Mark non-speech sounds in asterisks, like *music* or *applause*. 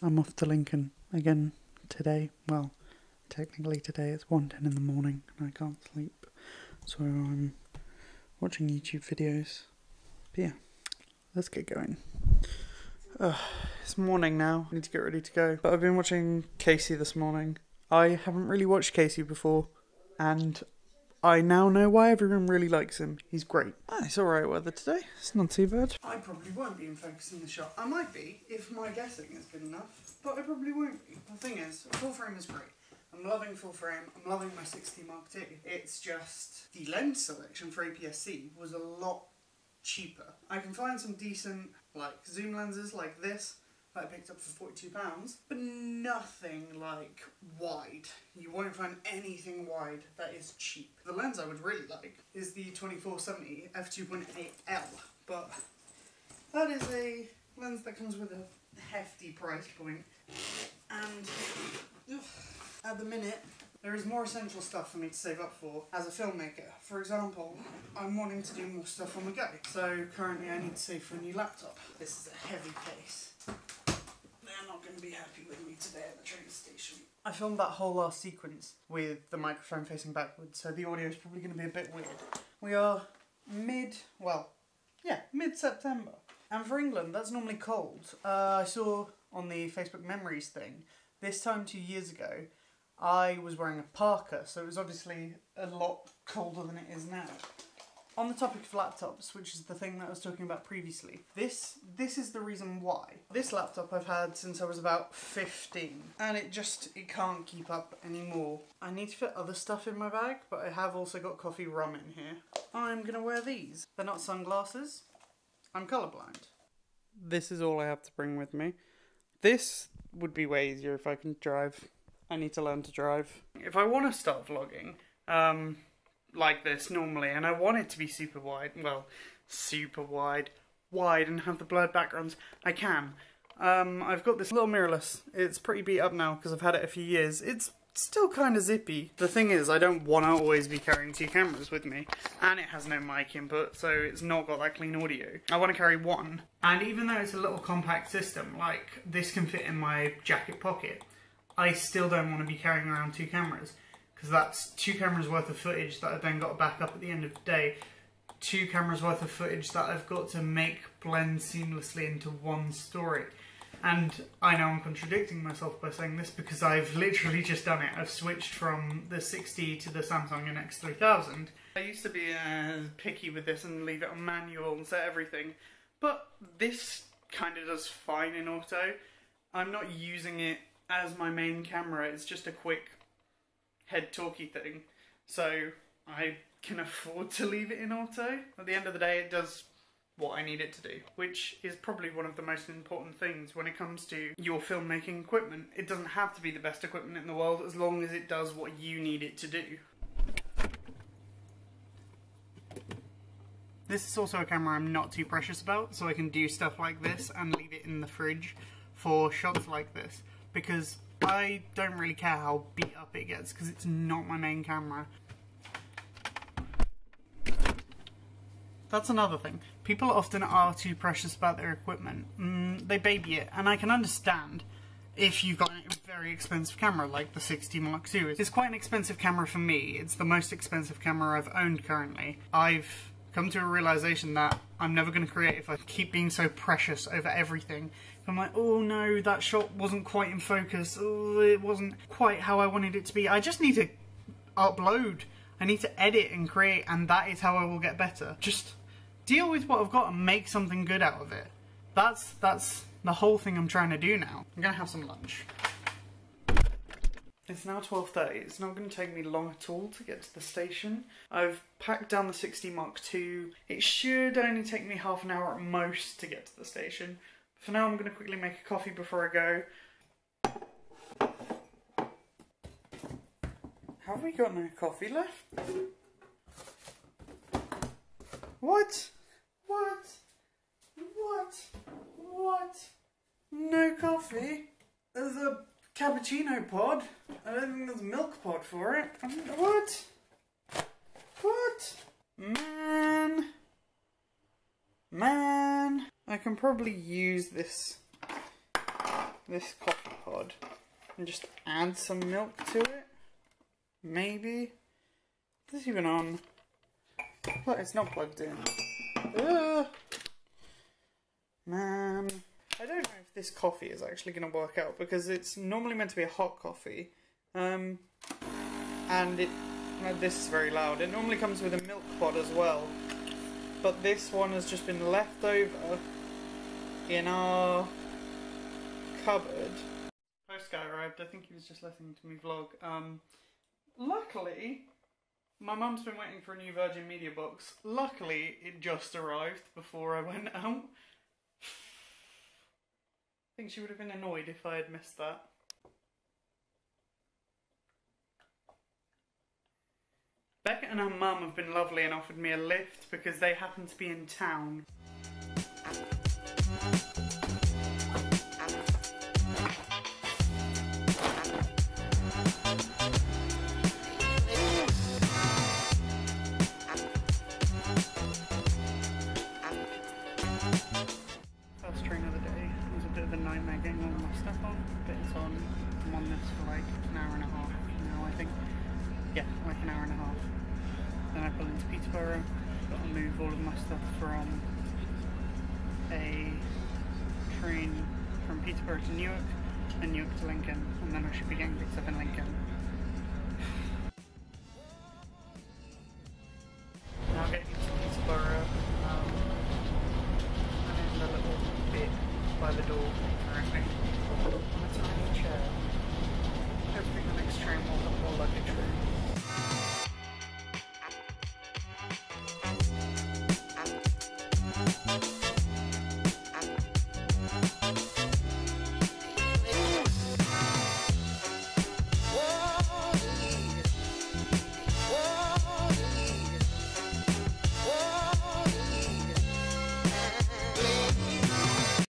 I'm off to Lincoln again today. Well, technically today it's 1.10 in the morning and I can't sleep. So I'm watching YouTube videos. But yeah, let's get going. Uh, it's morning now. I need to get ready to go. But I've been watching Casey this morning. I haven't really watched Casey before and I now know why everyone really likes him. He's great. Ah, it's alright weather today. It's not too bad. I probably won't be in focus in the shot. I might be if my guessing is good enough, but I probably won't be. The thing is, full frame is great. I'm loving full frame. I'm loving my 6D Mark II. It's just the lens selection for APS-C was a lot cheaper. I can find some decent like zoom lenses like this that I picked up for forty-two pounds, but nothing like wide. You won't find anything wide that is cheap. The lens I would really like is the 2470 f2.8L, but that is a lens that comes with a hefty price point, and at the minute. There is more essential stuff for me to save up for as a filmmaker. For example, I'm wanting to do more stuff on the go. So currently I need to save for a new laptop. This is a heavy case they're not going to be happy with me today at the train station. I filmed that whole last sequence with the microphone facing backwards, so the audio is probably going to be a bit weird. We are mid, well, yeah, mid-September. And for England, that's normally cold. Uh, I saw on the Facebook Memories thing, this time two years ago, I was wearing a parka, so it was obviously a lot colder than it is now. On the topic of laptops, which is the thing that I was talking about previously, this this is the reason why. This laptop I've had since I was about 15, and it just it can't keep up anymore. I need to fit other stuff in my bag, but I have also got coffee rum in here. I'm gonna wear these. They're not sunglasses. I'm colorblind. This is all I have to bring with me. This would be way easier if I can drive. I need to learn to drive. If I want to start vlogging, um, like this normally, and I want it to be super wide. Well, super wide, wide, and have the blurred backgrounds. I can. Um, I've got this little mirrorless. It's pretty beat up now because I've had it a few years. It's still kind of zippy. The thing is, I don't want to always be carrying two cameras with me, and it has no mic input, so it's not got that clean audio. I want to carry one. And even though it's a little compact system, like this can fit in my jacket pocket, I still don't want to be carrying around two cameras because that's two cameras worth of footage that I've then got to back up at the end of the day. Two cameras worth of footage that I've got to make blend seamlessly into one story. And I know I'm contradicting myself by saying this because I've literally just done it. I've switched from the 6D to the Samsung NX3000. I used to be uh, picky with this and leave it on manual and set everything, but this kind of does fine in auto. I'm not using it as my main camera, it's just a quick head talky thing. So I can afford to leave it in auto. At the end of the day, it does what I need it to do, which is probably one of the most important things when it comes to your filmmaking equipment. It doesn't have to be the best equipment in the world as long as it does what you need it to do. This is also a camera I'm not too precious about, so I can do stuff like this and leave it in the fridge for shots like this, because I don't really care how beat up it gets because it's not my main camera. That's another thing. People often are too precious about their equipment. Mm, they baby it, and I can understand if you've got a very expensive camera like the 6D Mark II. It's quite an expensive camera for me. It's the most expensive camera I've owned currently. I've come to a realization that I'm never going to create if I keep being so precious over everything. I'm like, oh no, that shot wasn't quite in focus. Oh, it wasn't quite how I wanted it to be. I just need to upload. I need to edit and create, and that is how I will get better. Just deal with what I've got and make something good out of it. That's that's the whole thing I'm trying to do now. I'm gonna have some lunch. It's now 12.30, it's not going to take me long at all to get to the station. I've packed down the 6D Mark II. It should only take me half an hour at most to get to the station. For now I'm going to quickly make a coffee before I go. Have we got no coffee left? What? What? What? What? No coffee? There's a cappuccino pod. I don't think there's a milk pod for it. Um, what? What? Man. Man. I can probably use this this coffee pod and just add some milk to it. Maybe. Is this even on? Look, it's not plugged in. Ugh. Man. I don't know if this coffee is actually going to work out because it's normally meant to be a hot coffee. Um, and it. uh, This is very loud. It normally comes with a milk pod as well. But this one has just been left over in our cupboard. Post guy arrived. I think he was just listening to me vlog. Um, luckily, my mum's been waiting for a new Virgin Media box. Luckily, it just arrived before I went *laughs* out. I think she would have been annoyed if I had missed that. Beckett and her mum have been lovely and offered me a lift because they happen to be in town. For like an hour and a half now, I think. Yeah, like an hour and a half. Then I pull into Peterborough. Got to move all of my stuff from a train from Peterborough to Newark and Newark to Lincoln, and then I should be getting picked up in Lincoln. Now getting to. Um, little bit by the door